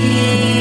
see.